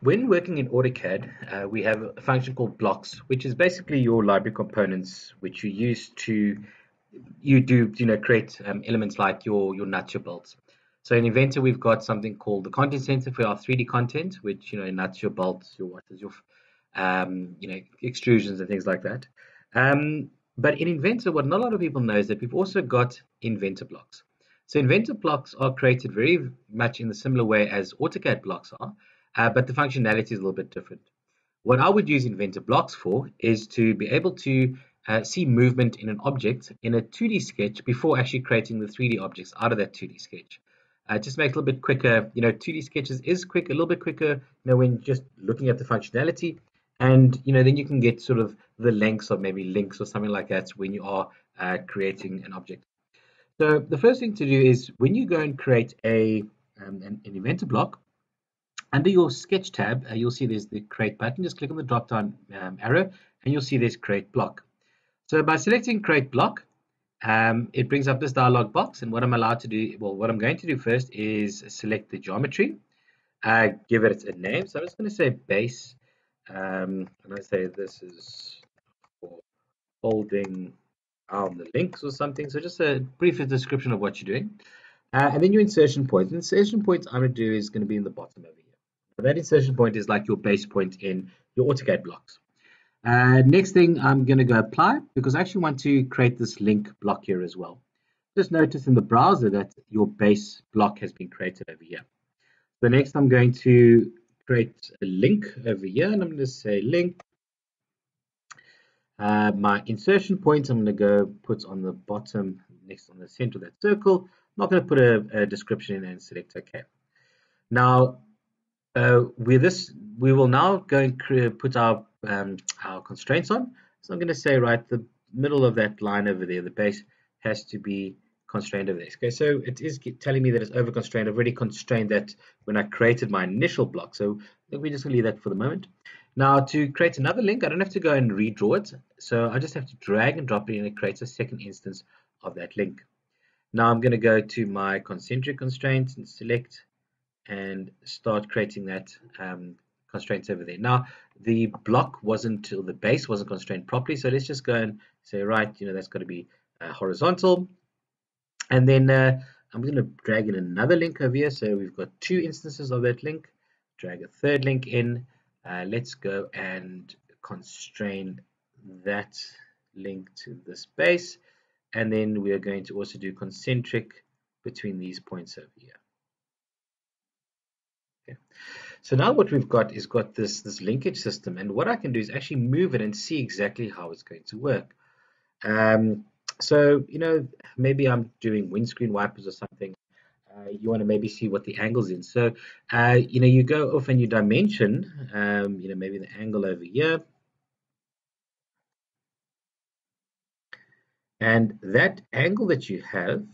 when working in AutoCAD, uh, we have a function called blocks, which is basically your library components, which you use to you do you know create um, elements like your your nuts, your bolts. So in Inventor, we've got something called the content center for our 3D content, which you know nuts, your bolts, your what is your um, you know extrusions and things like that. Um, but in Inventor, what not a lot of people know is that we've also got Inventor blocks. So Inventor blocks are created very much in the similar way as AutoCAD blocks are, uh, but the functionality is a little bit different. What I would use Inventor blocks for is to be able to uh, see movement in an object in a 2D sketch before actually creating the 3D objects out of that 2D sketch. Uh, just makes a little bit quicker. You know, 2D sketches is quick, a little bit quicker, you know, when just looking at the functionality. And, you know, then you can get sort of the lengths of maybe links or something like that when you are uh, creating an object. So the first thing to do is when you go and create a um, an, an, inventor block, under your sketch tab, uh, you'll see there's the create button. Just click on the drop down um, arrow and you'll see there's create block. So by selecting create block, um, it brings up this dialog box. And what I'm allowed to do, well, what I'm going to do first is select the geometry, uh, give it a name. So I'm just going to say base. Um, and I say this is for holding on the links or something. So just a brief description of what you're doing. Uh, and then your insertion point. The insertion point I'm going to do is going to be in the bottom over here. That insertion point is like your base point in your AutoCAD blocks. Uh, next thing I'm going to go apply because I actually want to create this link block here as well. Just notice in the browser that your base block has been created over here. So next I'm going to create a link over here and I'm going to say link uh, my insertion point, I'm going to go put on the bottom, next on the center of that circle. I'm not going to put a, a description in and select OK. Now, uh, with this, we will now go and put our, um, our constraints on. So I'm going to say, right, the middle of that line over there, the base has to be constrained over there. Okay, so it is telling me that it's over constrained. I've already constrained that when I created my initial block. So we're just going to leave that for the moment. Now to create another link, I don't have to go and redraw it. So I just have to drag and drop it and it creates a second instance of that link. Now I'm going to go to my concentric constraints and select and start creating that um, constraints over there. Now the block wasn't, or the base wasn't constrained properly. So let's just go and say, right, you know, that's got to be uh, horizontal. And then uh, I'm going to drag in another link over here. So we've got two instances of that link. Drag a third link in uh, let's go and constrain that link to this base and then we are going to also do concentric between these points over here okay so now what we've got is got this this linkage system and what I can do is actually move it and see exactly how it's going to work um, so you know maybe I'm doing windscreen wipers or something uh, you want to maybe see what the angle's in. So, uh, you know, you go off and you dimension, um, you know, maybe the angle over here. And that angle that you have,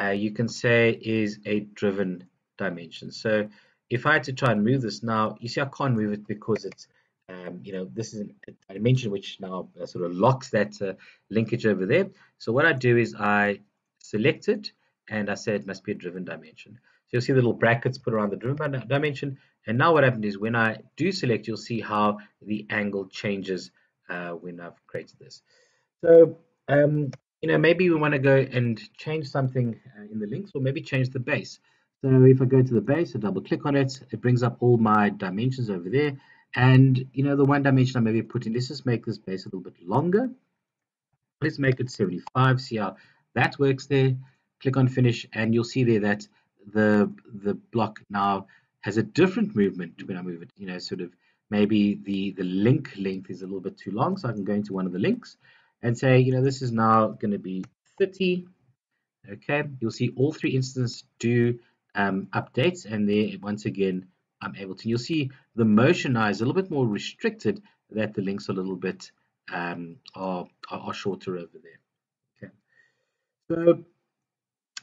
uh, you can say is a driven dimension. So if I had to try and move this now, you see I can't move it because it's, um, you know, this is a dimension which now uh, sort of locks that uh, linkage over there. So what I do is I select it and I say it must be a driven dimension. So you'll see the little brackets put around the driven dimension. And now what happened is when I do select, you'll see how the angle changes uh, when I've created this. So, um, you know, maybe we want to go and change something uh, in the links or maybe change the base. So if I go to the base, I double click on it, it brings up all my dimensions over there. And, you know, the one dimension I maybe put in, let's just make this base a little bit longer. Let's make it 75, see how that works there click on finish and you'll see there that the the block now has a different movement when I move it you know sort of maybe the the link length is a little bit too long so I can go into one of the links and say you know this is now going to be 30 okay you'll see all three instances do um, updates and there once again I'm able to you'll see the motion now is a little bit more restricted that the links a little bit um, are, are, are shorter over there. Okay. So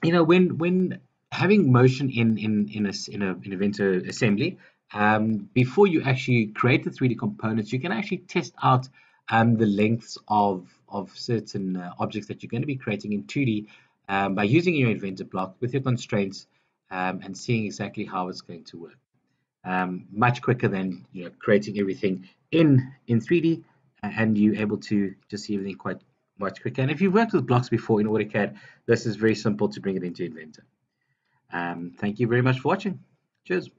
you know, when when having motion in in in a in a in Inventor assembly, um, before you actually create the 3D components, you can actually test out um, the lengths of of certain uh, objects that you're going to be creating in 2D um, by using your Inventor block with your constraints um, and seeing exactly how it's going to work. um, much quicker than you know creating everything in in 3D, and you're able to just see everything quite much quicker. And if you've worked with blocks before in AutoCAD, this is very simple to bring it into Inventor. Um, thank you very much for watching. Cheers.